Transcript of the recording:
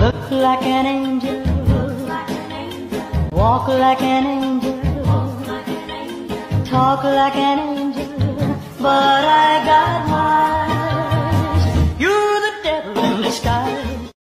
Look like an angel. Walk like an angel. Talk like an angel. But